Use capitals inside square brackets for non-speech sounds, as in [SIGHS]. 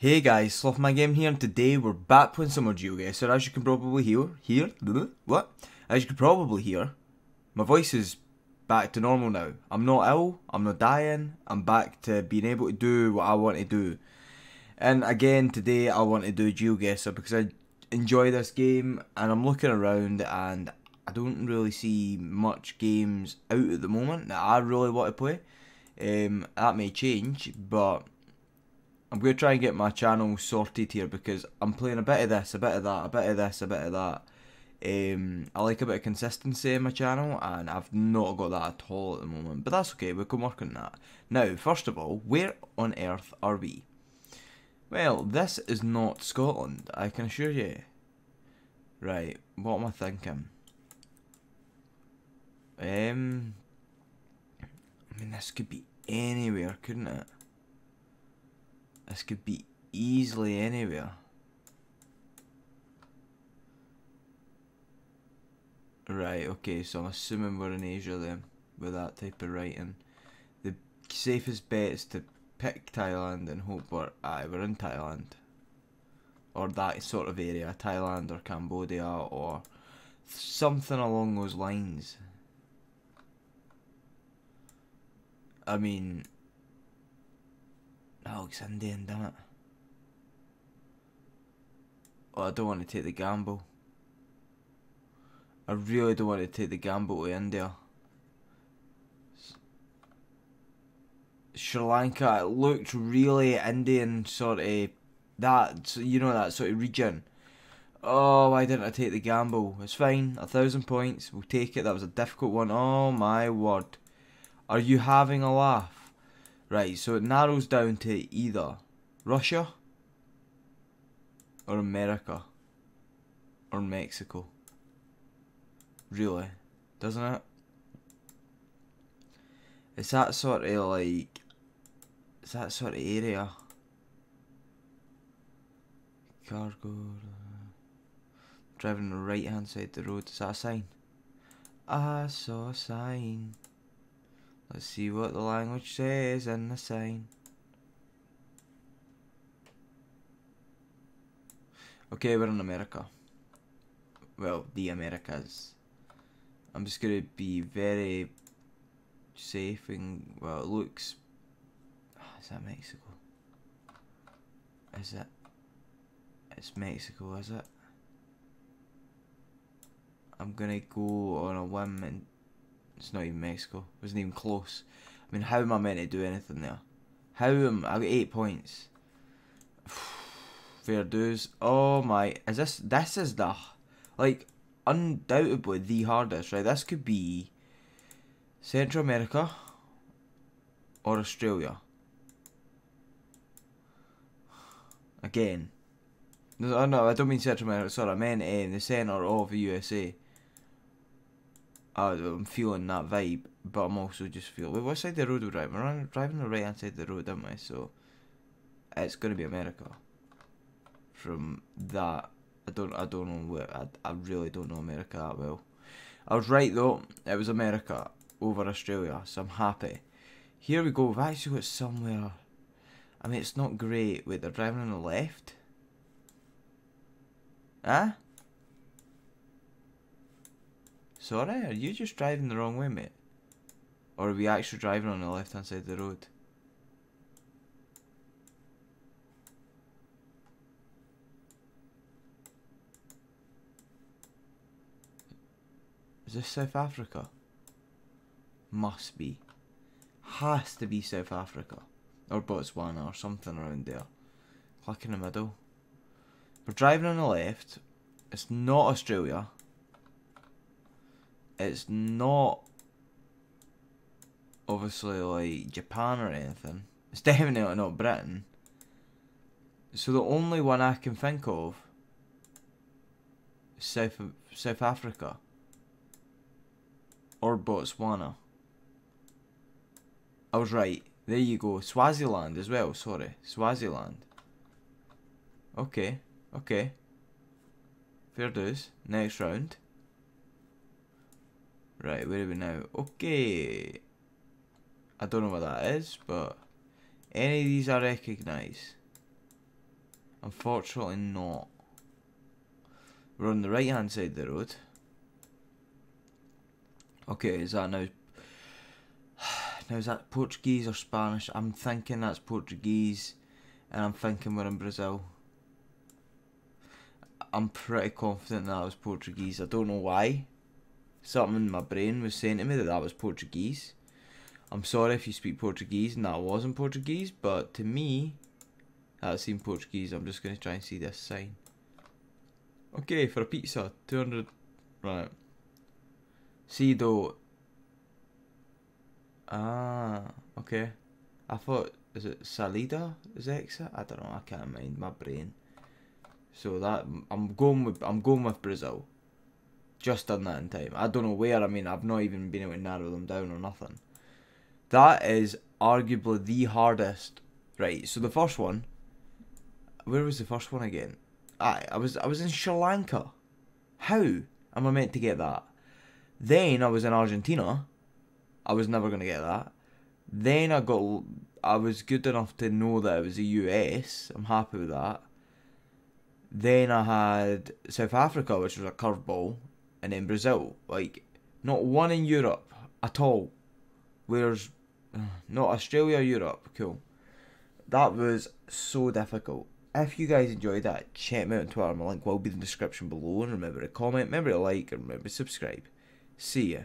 Hey guys, Slothman Gaming here, and today we're back playing some more GeoGuessr. As you can probably hear, hear, what? As you can probably hear, my voice is back to normal now. I'm not ill, I'm not dying, I'm back to being able to do what I want to do. And again, today I want to do GeoGuessr because I enjoy this game, and I'm looking around and I don't really see much games out at the moment that I really want to play. Um, that may change, but I'm going to try and get my channel sorted here because I'm playing a bit of this, a bit of that, a bit of this, a bit of that. Um, I like a bit of consistency in my channel and I've not got that at all at the moment. But that's okay, we can work on that. Now, first of all, where on earth are we? Well, this is not Scotland, I can assure you. Right, what am I thinking? Um, I mean, this could be anywhere, couldn't it? This could be easily anywhere. Right, okay, so I'm assuming we're in Asia then, with that type of writing. The safest bet is to pick Thailand and hope we're, aye, we're in Thailand. Or that sort of area, Thailand or Cambodia or something along those lines. I mean, Oh, it's Indian, damn it. Oh, I don't want to take the gamble. I really don't want to take the gamble to India. Sri Lanka, it looked really Indian sort of, that, you know, that sort of region. Oh, why didn't I take the gamble? It's fine, a thousand points, we'll take it, that was a difficult one. Oh my word. Are you having a laugh? Right, so it narrows down to either Russia or America or Mexico. Really, doesn't it? It's that sort of like, it's that sort of area. Cargo. Uh, driving the right hand side of the road. Is that a sign? I saw a sign. Let's see what the language says in the sign. Okay, we're in America. Well, the Americas. I'm just gonna be very safe and well, it looks. Ah, is that Mexico? Is it? It's Mexico, is it? I'm gonna go on a whim and it's not even Mexico. It wasn't even close. I mean, how am I meant to do anything there? How am I got eight points? [SIGHS] Fair dues. Oh my, is this this is the like undoubtedly the hardest, right? This could be Central America or Australia. Again. No, no, I don't mean Central America. Sorry, I meant eh, in the centre of the USA. I'm feeling that vibe, but I'm also just feeling. Wait, what side of the road we're we driving? We're driving the right hand side of the road, am I? So it's going to be America. From that, I don't, I don't know where. I, I really don't know America that well. I was right though. It was America over Australia, so I'm happy. Here we go. We've actually got somewhere. I mean, it's not great. Wait, they're driving on the left. Huh? Sorry, are you just driving the wrong way, mate? Or are we actually driving on the left hand side of the road? Is this South Africa? Must be. Has to be South Africa. Or Botswana or something around there. Click in the middle. We're driving on the left. It's not Australia it's not obviously like Japan or anything. It's [LAUGHS] definitely not Britain. So the only one I can think of is South South Africa or Botswana. I was right. There you go. Swaziland as well. Sorry, Swaziland. Okay, okay. Fair dues. Next round. Right, where are we now? Okay. I don't know what that is, but any of these I recognise. Unfortunately not. We're on the right hand side of the road. Okay, is that now [SIGHS] now is that Portuguese or Spanish? I'm thinking that's Portuguese and I'm thinking we're in Brazil. I'm pretty confident that was Portuguese. I don't know why. Something in my brain was saying to me that that was Portuguese. I'm sorry if you speak Portuguese and that wasn't Portuguese, but to me, that seemed Portuguese. I'm just going to try and see this sign. Okay, for a pizza, 200. Right. See though. Ah, okay. I thought, is it Salida? Is exit? I don't know. I can't mind my brain. So that I'm going with I'm going with Brazil. Just done that in time. I don't know where. I mean, I've not even been able to narrow them down or nothing. That is arguably the hardest. Right. So the first one. Where was the first one again? I I was I was in Sri Lanka. How am I meant to get that? Then I was in Argentina. I was never gonna get that. Then I got I was good enough to know that it was the US. I'm happy with that. Then I had South Africa, which was a curveball, and then Brazil. Like, not one in Europe at all. Whereas, [SIGHS] not Australia, Europe? Cool. That was so difficult. If you guys enjoyed that, check me out on Twitter. My link will be in the description below. And remember to comment, remember to like, and remember to subscribe. See ya.